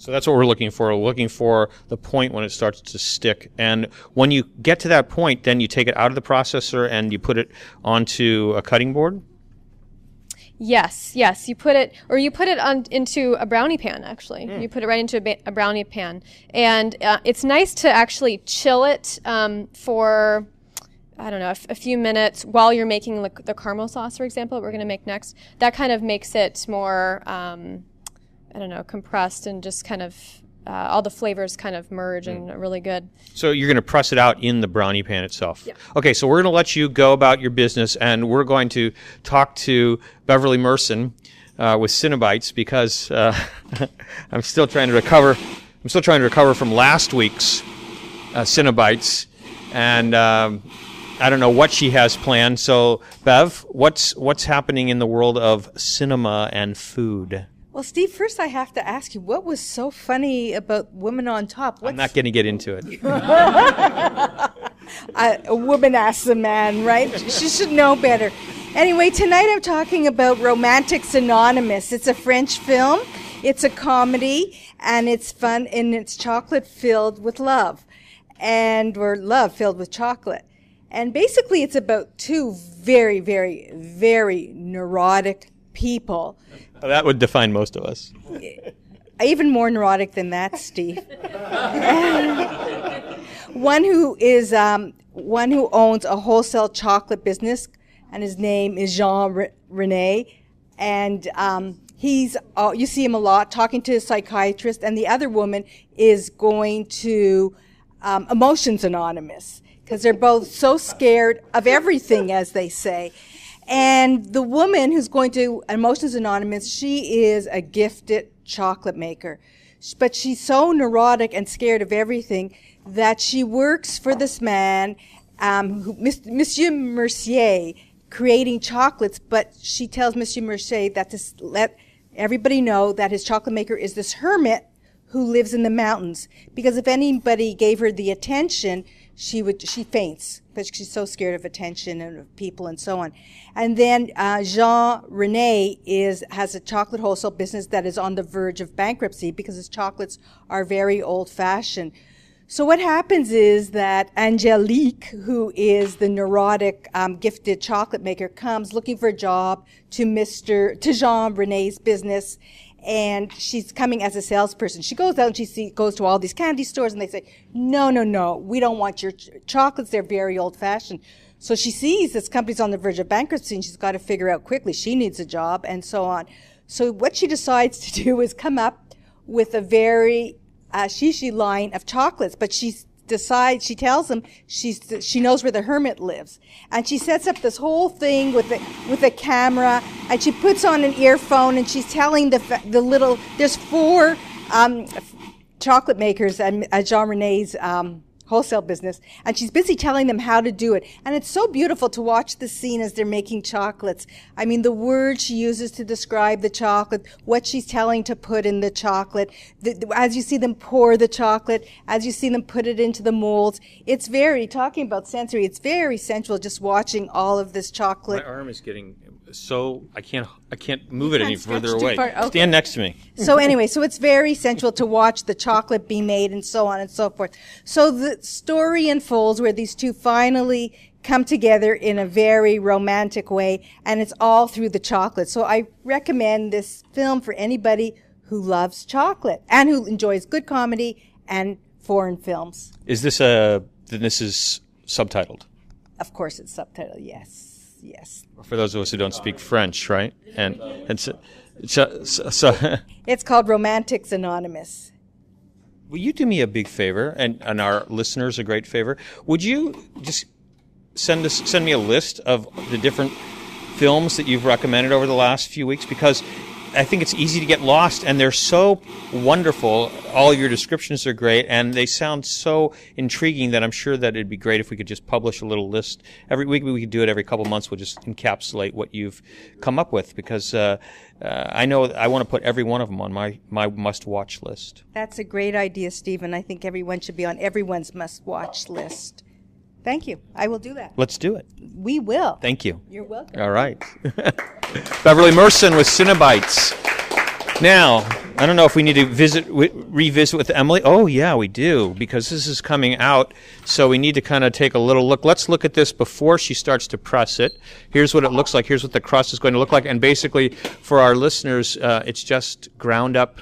So that's what we're looking for. We're looking for the point when it starts to stick. And when you get to that point, then you take it out of the processor and you put it onto a cutting board? Yes, yes. You put it, or you put it on into a brownie pan. Actually, you put it right into a, ba- a brownie pan, and uh, it's nice to actually chill it um, for. I don't know, a, f- a few minutes while you're making like the caramel sauce, for example, that we're going to make next. That kind of makes it more, um, I don't know, compressed and just kind of uh, all the flavors kind of merge and are really good. So you're going to press it out in the brownie pan itself. Okay, so we're going to let you go about your business, and we're going to talk to Beverly Merson uh, with Cinebites because uh, [LAUGHS] I'm still trying to recover. I'm still trying to recover from last week's uh, Cinebites, and um, I don't know what she has planned. So, Bev, what's what's happening in the world of cinema and food? Well, Steve, first I have to ask you, what was so funny about Woman on Top? What's, I'm not going to get into it. [LAUGHS] a, a woman asks a man, right? she should know better. Anyway, tonight I'm talking about Romantics Anonymous. It's a French film. It's a comedy, and it's fun, and it's chocolate filled with love, and or love filled with chocolate. And basically, it's about two very, very, very neurotic people. That would define most of us. [LAUGHS] Even more neurotic than that, Steve. [LAUGHS] one who is um, one who owns a wholesale chocolate business, and his name is Jean Re- Rene, and um, he's uh, you see him a lot talking to a psychiatrist, and the other woman is going to um, Emotions Anonymous because they're both so scared of everything, as they say. And the woman who's going to Emotions Anonymous, she is a gifted chocolate maker. But she's so neurotic and scared of everything that she works for this man, um, who, Monsieur Mercier, creating chocolates. But she tells Monsieur Mercier that to let everybody know that his chocolate maker is this hermit who lives in the mountains. Because if anybody gave her the attention, she would she faints because she's so scared of attention and of people and so on. And then uh, Jean Rene is has a chocolate wholesale business that is on the verge of bankruptcy because his chocolates are very old fashioned. So what happens is that Angelique, who is the neurotic, um, gifted chocolate maker, comes looking for a job to Mr. to Jean Rene's business, and she's coming as a salesperson. She goes out and she see, goes to all these candy stores, and they say, "No, no, no, we don't want your ch- chocolates. They're very old-fashioned." So she sees this company's on the verge of bankruptcy, and she's got to figure out quickly she needs a job, and so on. So what she decides to do is come up with a very uh, shishi line of chocolates, but she decides, she tells him she's, she knows where the hermit lives. And she sets up this whole thing with the, with a camera, and she puts on an earphone, and she's telling the, the little, there's four um, chocolate makers at, at Jean Rene's um, wholesale business, and she's busy telling them how to do it. And it's so beautiful to watch the scene as they're making chocolates. I mean, the words she uses to describe the chocolate, what she's telling to put in the chocolate, the, the- as you see them pour the chocolate, as you see them put it into the molds. It's very, talking about sensory, it's very sensual just watching all of this chocolate. My arm is getting so I can't I can't move it any further away. Okay. Stand next to me. So anyway, so it's very sensual to watch the chocolate be made and so on and so forth. So the story unfolds where these two finally come together in a very romantic way and it's all through the chocolate. So I recommend this film for anybody who loves chocolate and who enjoys good comedy and foreign films. Is this a then this is subtitled Of course it's subtitled. Yes. Yes. for those of us who don't speak French, right? And and so, so, so, It's called Romantics Anonymous. will you do me a big favor and and our listeners a great favor? Would you just send us send me a list of the different films that you've recommended over the last few weeks because I think it's easy to get lost and they're so wonderful. All your descriptions are great and they sound so intriguing that I'm sure that it'd be great if we could just publish a little list every week. We could do it every couple months. We'll just encapsulate what you've come up with because uh, uh, I know I want to put every one of them on my, my must watch list. That's a great idea, Stephen. I think everyone should be on everyone's must watch list. Thank you. I will do that. Let's do it. We will. Thank you. You're welcome. All right. [LAUGHS] Beverly Merson with Cinebites. Now, I don't know if we need to visit, revisit with Emily. Oh yeah, we do because this is coming out, so we need to kind of take a little look. Let's look at this before she starts to press it. Here's what it looks like. Here's what the crust is going to look like, and basically, for our listeners, uh, it's just ground up,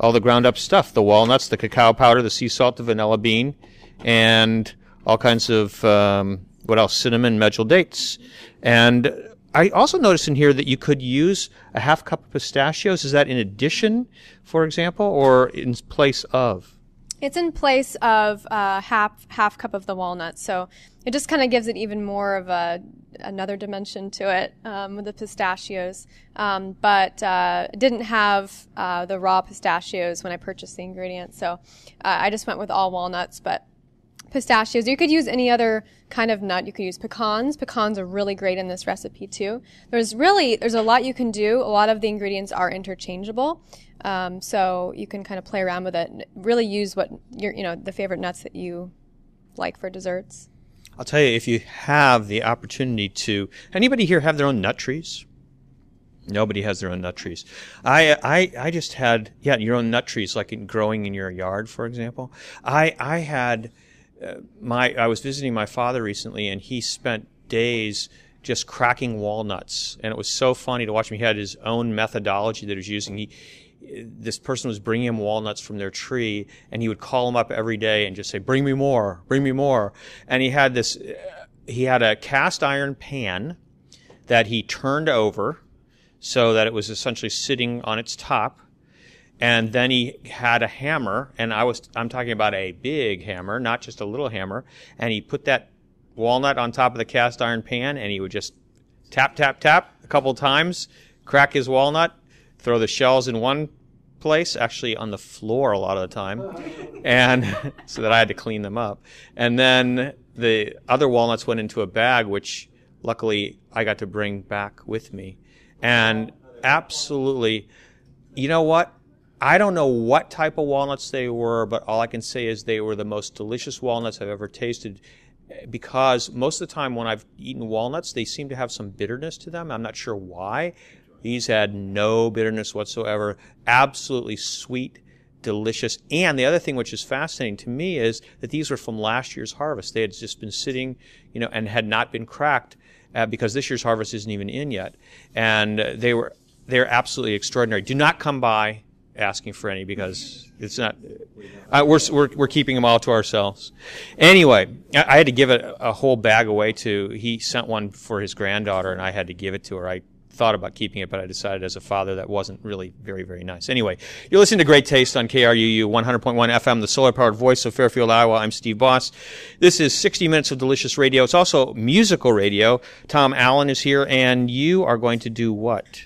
all the ground up stuff: the walnuts, the cacao powder, the sea salt, the vanilla bean, and all kinds of um, what else? Cinnamon, medjool dates, and I also noticed in here that you could use a half cup of pistachios. Is that in addition, for example, or in place of? It's in place of uh, half half cup of the walnuts, so it just kind of gives it even more of a another dimension to it um, with the pistachios. Um, but uh, didn't have uh, the raw pistachios when I purchased the ingredients, so uh, I just went with all walnuts. But pistachios. You could use any other kind of nut. You could use pecans. Pecans are really great in this recipe too. There's really there's a lot you can do. A lot of the ingredients are interchangeable, um, so you can kind of play around with it. Really use what your you know the favorite nuts that you like for desserts. I'll tell you if you have the opportunity to. Anybody here have their own nut trees? Nobody has their own nut trees. I, I, I just had, yeah, your own nut trees, like in growing in your yard, for example. I, I had uh, my I was visiting my father recently, and he spent days just cracking walnuts, and it was so funny to watch him. He had his own methodology that he was using. He this person was bringing him walnuts from their tree, and he would call him up every day and just say, "Bring me more, bring me more." And he had this. He had a cast iron pan that he turned over so that it was essentially sitting on its top and then he had a hammer and i was i'm talking about a big hammer not just a little hammer and he put that walnut on top of the cast iron pan and he would just tap tap tap a couple times crack his walnut throw the shells in one place actually on the floor a lot of the time and [LAUGHS] so that i had to clean them up. And then the other walnuts went into a bag which luckily i got to bring back with me. And absolutely you know what I don't know what type of walnuts they were, but all I can say is they were the most delicious walnuts I've ever tasted because most of the time when I've eaten walnuts, they seem to have some bitterness to them. I'm not sure why. These had no bitterness whatsoever. Absolutely sweet, delicious. And the other thing which is fascinating to me is that these were from last year's harvest. They had just been sitting, you know, and had not been cracked uh, because this year's harvest isn't even in yet. And they were they're absolutely extraordinary. Do not come by asking for any because it's not. Uh, we're, we're we're keeping them all to ourselves. Anyway, I, I had to give a, a whole bag away to. He sent one for his granddaughter, and I had to give it to her. I thought about keeping it, but I decided as a father that wasn't really very, very nice. Anyway, you're listening to Great Taste on KRUU 100.1 FM, the solar powered voice of Fairfield, Iowa. I'm Steve Boss. This is 60 minutes of delicious radio. It's also musical radio. Tom Allen is here, and you are going to do what?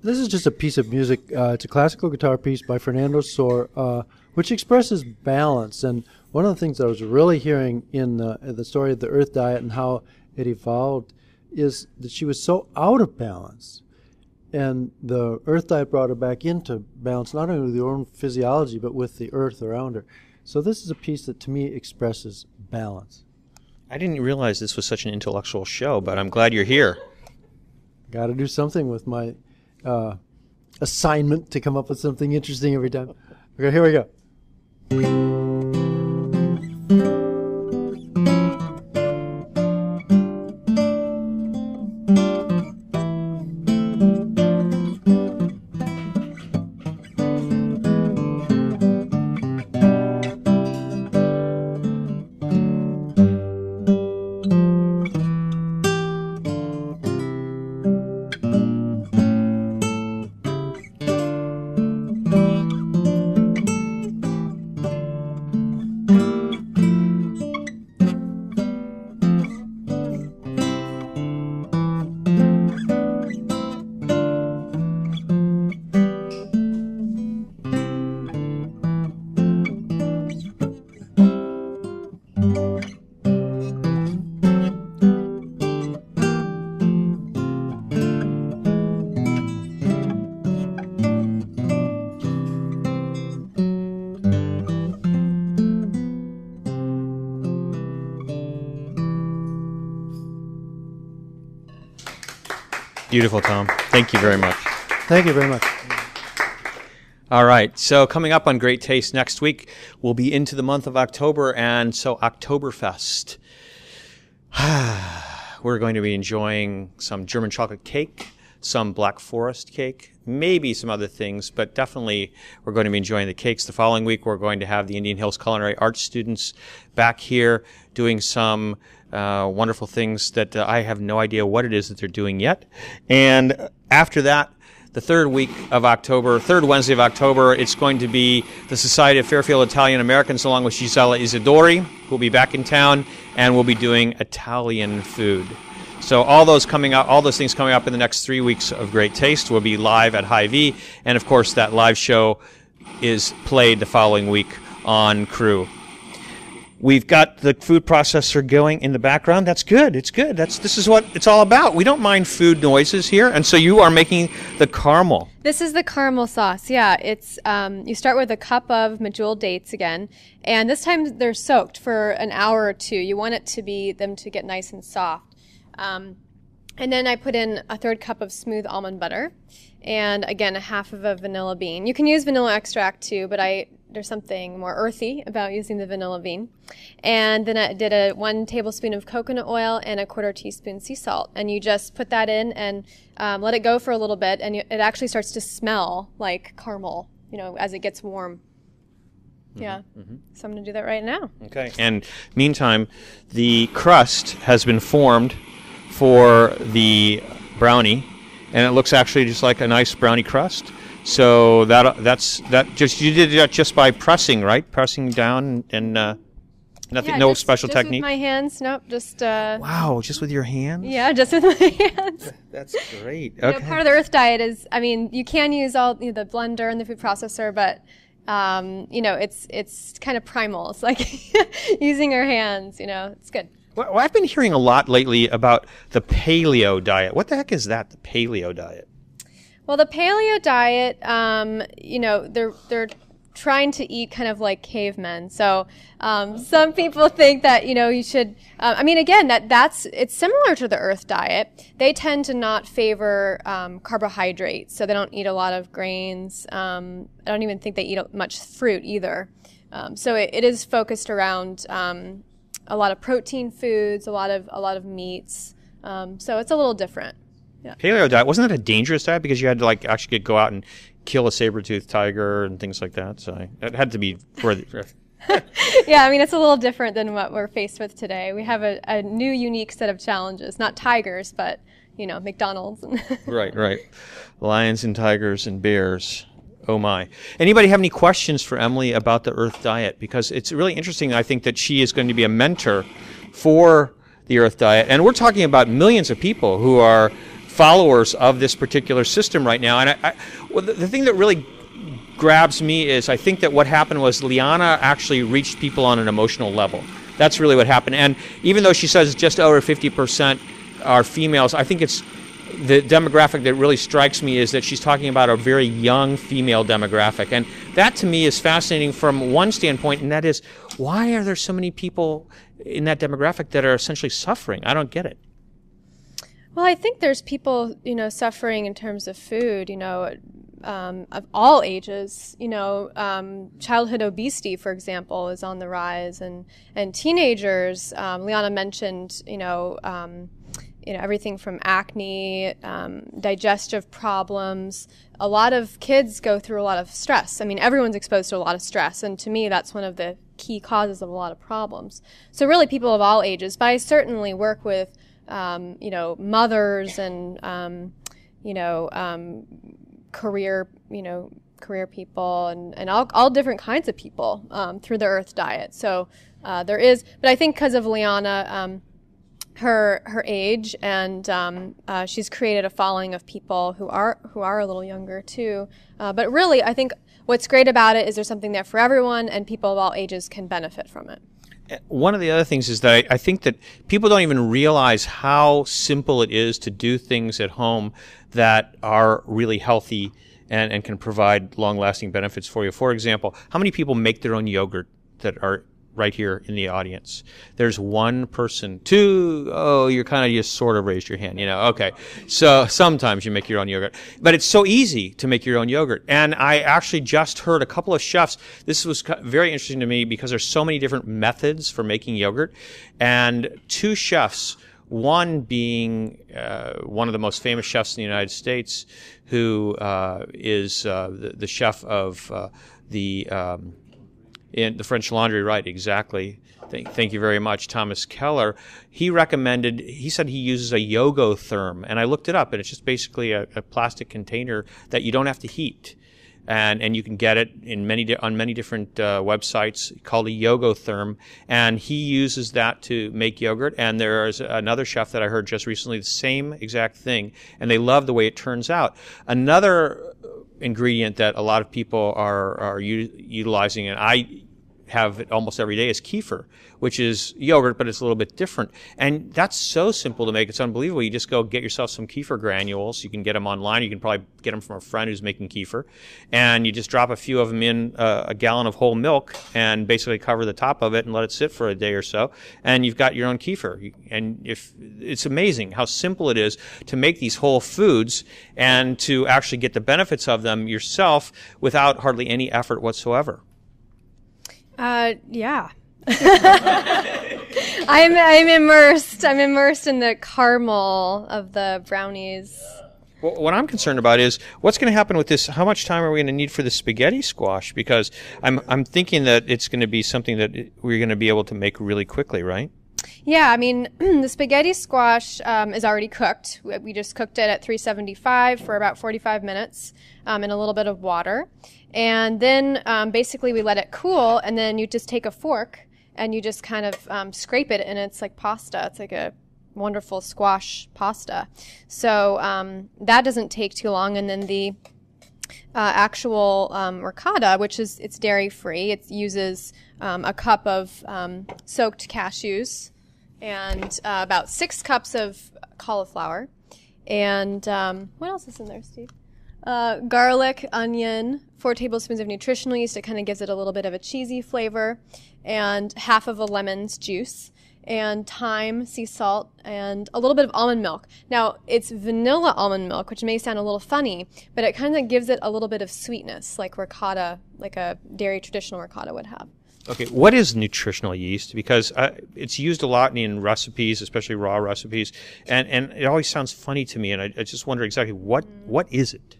This is just a piece of music. Uh, it's a classical guitar piece by Fernando Sor, uh, which expresses balance. And one of the things I was really hearing in the, the story of the Earth Diet and how it evolved is that she was so out of balance. And the Earth Diet brought her back into balance, not only with her own physiology, but with the earth around her. So this is a piece that to me expresses balance. I didn't realize this was such an intellectual show, but I'm glad you're here. Got to do something with my uh, assignment to come up with something interesting every time. Okay, here we go. Beautiful, Tom. Thank you very much. Thank you very much. All right. So coming up on Great Taste next week, we'll be into the month of October, and so Oktoberfest. [SIGHS] We're going to be enjoying some German chocolate cake, some Black Forest cake, maybe some other things, but definitely we're going to be enjoying the cakes. The following week, we're going to have the Indian Hills Culinary Arts students back here doing some uh, wonderful things that uh, I have no idea what it is that they're doing yet. And after that, the third week of October, third Wednesday of October, it's going to be the Society of Fairfield Italian Americans along with Gisela Isidori, who will be back in town, and we'll be doing Italian food. So all those coming up, all those things coming up in the next three weeks of Great Taste will be live at Hy-Vee, and of course that live show is played the following week on KRUU. We've got the food processor going in the background. That's good. It's good. That's this is what it's all about. We don't mind food noises here, and so you are making the caramel. This is the caramel sauce. Yeah, it's um, you start with a cup of medjool dates again, and this time they're soaked for an hour or two. You want it to be them to get nice and soft. Um, and then I put in a third cup of smooth almond butter, and again a half of a vanilla bean. You can use vanilla extract too, but I there's something more earthy about using the vanilla bean. And then I did a one tablespoon of coconut oil and a quarter teaspoon sea salt. And you just put that in and um, let it go for a little bit, and you, it actually starts to smell like caramel, you know, as it gets warm. Yeah. So I'm going to do that right now. Okay. And meantime, the crust has been formed for the brownie, and it looks actually just like a nice brownie crust. So that that's that just you did that just by pressing, right? Pressing down and uh, nothing, Yeah, no just- special just technique. With my hands, nope, just uh, wow, just with your hands. yeah, just with my [LAUGHS] hands. That's great. You know, Okay. part of the Earth diet is, I mean, you can use all you know, the blender and the food processor, but um, you know, it's it's kind of primal. It's like [LAUGHS] using our hands. You know, it's good. Well, I've been hearing a lot lately about the paleo diet. What the heck is that? The paleo diet. Well, the paleo diet, um, you know, they're they're trying to eat kind of like cavemen. So um, some people think that you know you should. Uh, I mean, again, that that's it's similar to the Earth diet. They tend to not favor um, carbohydrates, so they don't eat a lot of grains. Um, I don't even think they eat much fruit either. Um, so it, it is focused around um, a lot of protein foods, a lot of a lot of meats. Um, so it's a little different. Paleo diet wasn't that a dangerous diet because you had to like actually go out and kill a saber-toothed tiger and things like that. So I, it had to be for the. [LAUGHS] yeah, I mean, it's a little different than what we're faced with today. We have a, a new, unique set of challenges. Not tigers, but, you know, McDonald's. [LAUGHS] Right, right. Lions and tigers and bears. Oh my. Anybody have any questions for Emily about the Earth diet? Because it's really interesting. I think that she is going to be a mentor for the Earth diet. And we're talking about millions of people who are followers of this particular system right now. And I, I, well, the, the thing that really grabs me is I think that what happened was Liana actually reached people on an emotional level. That's really what happened. And even though she says just over 50% are females, I think it's the demographic that really strikes me is that she's talking about a very young female demographic. And that to me is fascinating from one standpoint, and that is why are there so many people in that demographic that are essentially suffering? I don't get it. Well, I think there's people, you know, suffering in terms of food, you know, um, of all ages. You know, um, childhood obesity, for example, is on the rise, and and teenagers. Um, Liana mentioned, you know. Um, you know everything from acne, um, digestive problems. A lot of kids go through a lot of stress. I mean, everyone's exposed to a lot of stress, and to me, that's one of the key causes of a lot of problems. So really, people of all ages. But I certainly work with um, you know mothers and um, you know um, career you know career people and, and all, all different kinds of people um, through the earth diet. So uh, there is but i think because of liana um, her her age and um, uh, she's created a following of people who are who are a little younger too. Uh, but really i think what's great about it is there's something there for everyone and people of all ages can benefit from it one of the other things is that I, I think that people don't even realize how simple it is to do things at home that are really healthy and, and can provide long lasting benefits for you. For example, how many people make their own yogurt that are right here in the audience. There's one person, two, oh, you're kind of just sort of raised your hand, you know. Okay. So sometimes you make your own yogurt. But it's so easy to make your own yogurt. And I actually just heard a couple of chefs. This was very interesting to me because there's so many different methods for making yogurt. And two chefs, one being uh, one of the most famous chefs in the United States, who uh, is uh, the, the chef of uh, the um, in the French Laundry, right? Exactly. Thank, thank you very much, Thomas Keller. He recommended. He said he uses a Yogotherm, and I looked it up, and it's just basically a, a plastic container that you don't have to heat and and you can get it in many on many different uh, websites called a Yogotherm, and he uses that to make yogurt. And there is another chef that I heard just recently the same exact thing, and they love the way it turns out. Another ingredient that a lot of people are are u- utilizing, and I have it almost every day is kefir, which is yogurt, but it's a little bit different. And that's so simple to make. It's unbelievable. You just go get yourself some kefir granules. You can get them online. You can probably get them from a friend who's making kefir. And you just drop a few of them in uh, a gallon of whole milk and basically cover the top of it and let it sit for a day or so. And you've got your own kefir. And if it's amazing how simple it is to make these whole foods and to actually get the benefits of them yourself without hardly any effort whatsoever. Uh, yeah. [LAUGHS] I'm I'm immersed. I'm immersed in the caramel of the brownies. Well, what I'm concerned about is what's going to happen with this. How much time are we going to need for the spaghetti squash? Because I'm I'm thinking that it's going to be something that we're going to be able to make really quickly, right? Yeah, I mean [CLEARS THROAT] the spaghetti squash um, is already cooked. We, just cooked it at 375 for about 45 minutes um, in a little bit of water, and then um, basically we let it cool, and then you just take a fork and you just kind of um, scrape it, and it's like pasta. It's like a wonderful squash pasta. So um, that doesn't take too long, and then the uh, actual um, ricotta, which is it's dairy free. It uses um, a cup of um, soaked cashews and uh, about six cups of cauliflower, and um, what else is in there, Steve? Uh, garlic, onion, four tablespoons of nutritional yeast. It kind of gives it a little bit of a cheesy flavor, and half of a lemon's juice and thyme, sea salt, and a little bit of almond milk. Now, it's vanilla almond milk, which may sound a little funny, but it kind of gives it a little bit of sweetness, like ricotta, like a dairy traditional ricotta would have. Okay, what is nutritional yeast? Because uh, it's used a lot in recipes, especially raw recipes, and, and it always sounds funny to me, and I, I just wonder exactly what what is it?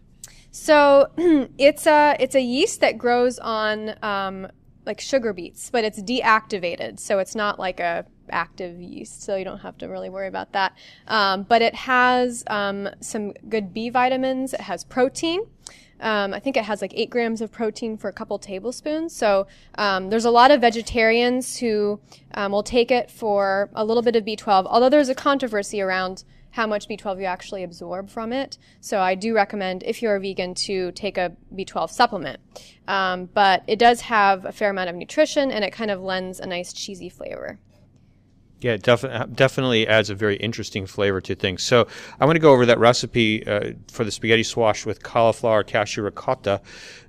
So [CLEARS THROAT] it's a it's a yeast that grows on um, like sugar beets, but it's deactivated, so it's not like a active yeast, so you don't have to really worry about that. Um, but it has um, some good B vitamins. It has protein. Um, I think it has like eight grams of protein for a couple tablespoons. So um, there's a lot of vegetarians who um, will take it for a little bit of B12, although there's a controversy around how much B12 you actually absorb from it. So I do recommend, if you're a vegan, to take a B12 supplement. Um, but it does have a fair amount of nutrition and it kind of lends a nice cheesy flavor. Yeah, it definitely adds a very interesting flavor to things. So I want to go over that recipe uh, for the spaghetti squash with cauliflower cashew ricotta.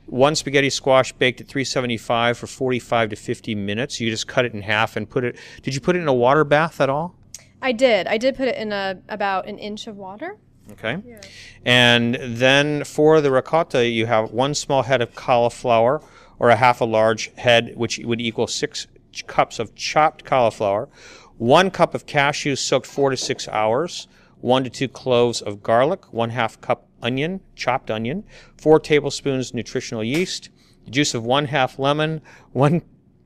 One spaghetti squash baked at 375 for 45 to 50 minutes. You just cut it in half and put it. Did you put it in a water bath at all? I did. I did put it in a about an inch of water. Okay. And then for the ricotta, you have one small head of cauliflower or a half a large head, which would equal six cups of chopped cauliflower, one cup of cashews soaked four to six hours, one to two cloves of garlic, one half cup onion, chopped onion, four tablespoons nutritional yeast, juice of one half lemon, one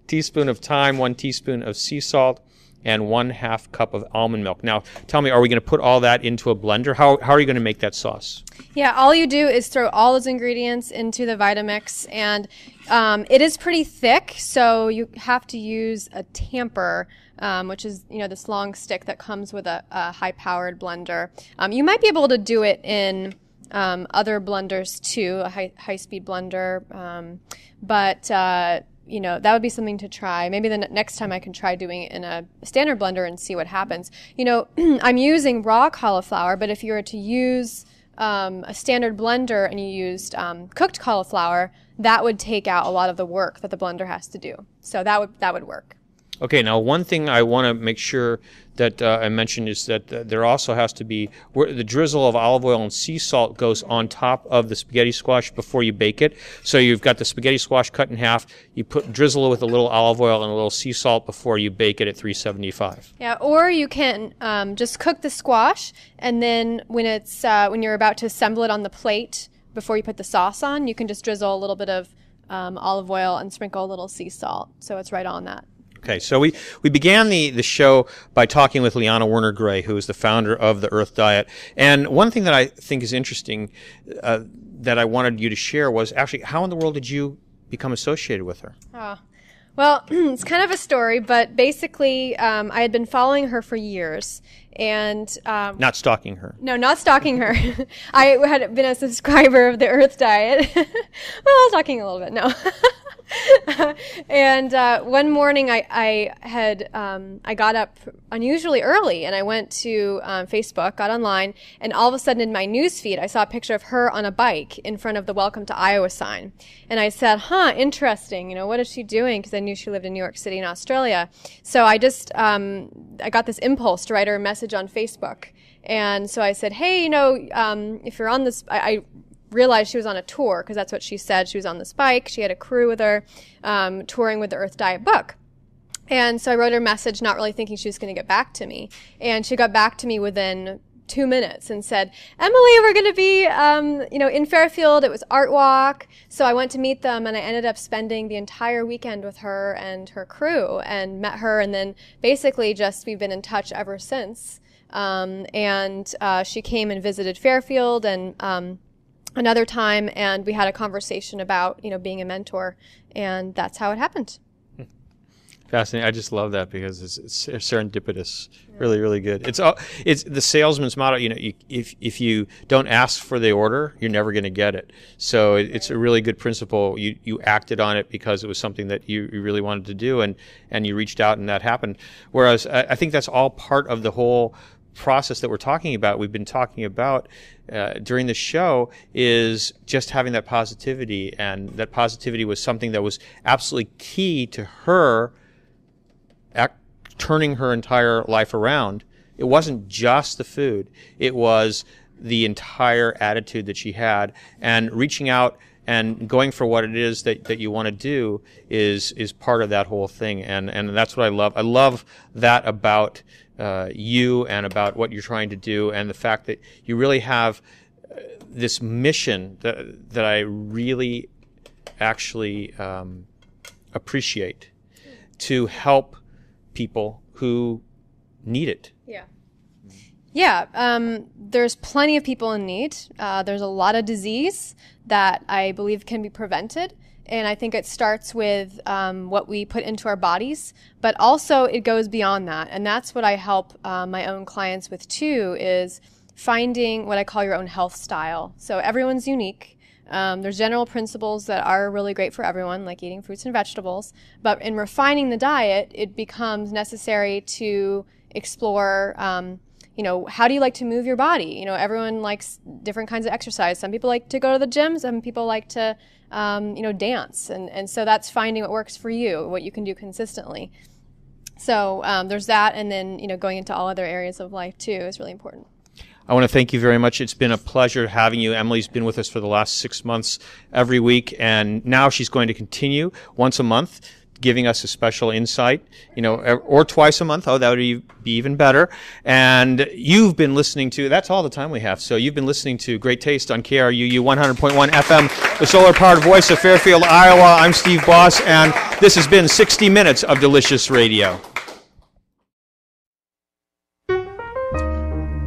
teaspoon of thyme, one teaspoon of sea salt, and one half cup of almond milk. Now, tell me, are we going to put all that into a blender? How, how are you going to make that sauce? Yeah, all you do is throw all those ingredients into the Vitamix, and um, it is pretty thick, so you have to use a tamper, um, which is you know this long stick that comes with a, a high-powered blender. Um, you might be able to do it in um, other blenders too, a high, high-speed blender, um, but uh, you know that would be something to try. Maybe the next time I can try doing it in a standard blender and see what happens. You know, [CLEARS THROAT] I'm using raw cauliflower, but if you were to use um, a standard blender and you used um, cooked cauliflower, that would take out a lot of the work that the blender has to do. So that would that would work. Okay, now one thing I want to make sure that uh, I mentioned is that there also has to be the drizzle of olive oil and sea salt goes on top of the spaghetti squash before you bake it. So you've got the spaghetti squash cut in half. You put drizzle it with a little olive oil and a little sea salt before you bake it at 375. Yeah, or you can um, just cook the squash, and then when it's uh, when you're about to assemble it on the plate before you put the sauce on, you can just drizzle a little bit of um, olive oil and sprinkle a little sea salt, so it's right on that. Okay, so we, we began the, the show by talking with Liana Werner Gray, who is the founder of the Earth Diet. And one thing that I think is interesting uh, that I wanted you to share was actually how in the world did you become associated with her? Oh. Well, [CLEARS THROAT] it's kind of a story, but basically, um, I had been following her for years, and um, Not stalking her. no, not stalking her. [LAUGHS] I had been a subscriber of the Earth Diet. [LAUGHS] well, I was talking a little bit, no. [LAUGHS] [LAUGHS] and uh, one morning, I, I had um, I got up unusually early, and I went to um, Facebook, got online, and all of a sudden in my news feed, I saw a picture of her on a bike in front of the "Welcome to Iowa" sign, and I said, "Huh, interesting. You know, what is she doing?" Because I knew she lived in New York City in Australia. So I just um, I got this impulse to write her a message on Facebook. And so I said, hey, you know, um, if you're on this, I, I realized she was on a tour because that's what she said. She was on this bike. She had a crew with her, um, touring with the Earth Diet book. And so I wrote her a message, not really thinking she was going to get back to me. And she got back to me within two minutes and said, Emily, we're going to be, um, you know, in Fairfield. It was Art Walk. So I went to meet them and I ended up spending the entire weekend with her and her crew and met her. And then basically just we've been in touch ever since. Um, and uh, she came and visited Fairfield and um, another time, and we had a conversation about you know being a mentor, and that's how it happened. Hmm. Fascinating. I just love that because it's, it's serendipitous. Really, really good. It's all. It's the salesman's motto. You know, you, if if you don't ask for the order, you're never going to get it. So it, it's a really good principle. You you acted on it because it was something that you, you really wanted to do, and and you reached out, and that happened. Whereas I, I think that's all part of the whole process that we're talking about, we've been talking about uh, during the show, is just having that positivity. And that positivity was something that was absolutely key to her ac- turning her entire life around. It wasn't just the food, it was the entire attitude that she had. And reaching out and going for what it is that, that you want to do is is part of that whole thing. And, and that's what I love. I love that about uh, you and about what you're trying to do, and the fact that you really have uh, this mission that that I really actually um, appreciate to help people who need it. Yeah. Yeah, um, there's plenty of people in need. Uh, there's a lot of disease that I believe can be prevented. And I think it starts with um, what we put into our bodies, but also it goes beyond that. And that's what I help uh, my own clients with too is finding what I call your own health style. So everyone's unique. Um, there's general principles that are really great for everyone, like eating fruits and vegetables. But in refining the diet, it becomes necessary to explore. Um, you know, how do you like to move your body? You know, everyone likes different kinds of exercise. Some people like to go to the gym. Some people like to, um, you know, dance. And, and so that's finding what works for you, what you can do consistently. So um, there's that. And then, you know, going into all other areas of life too is really important. I want to thank you very much. It's been a pleasure having you. Emily's been with us for the last six months every week, and now she's going to continue once a month giving us a special insight, you know, or twice a month. Oh, that would be even better. And you've been listening to, that's all the time we have. So you've been listening to Great Taste on KRUU 100.1 FM, the solar powered voice of Fairfield, Iowa. I'm Steve Boss, and this has been 60 minutes of delicious radio.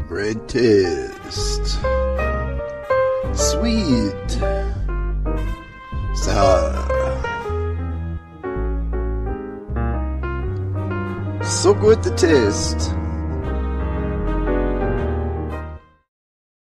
Great taste. Sweet. Sour. So good to taste.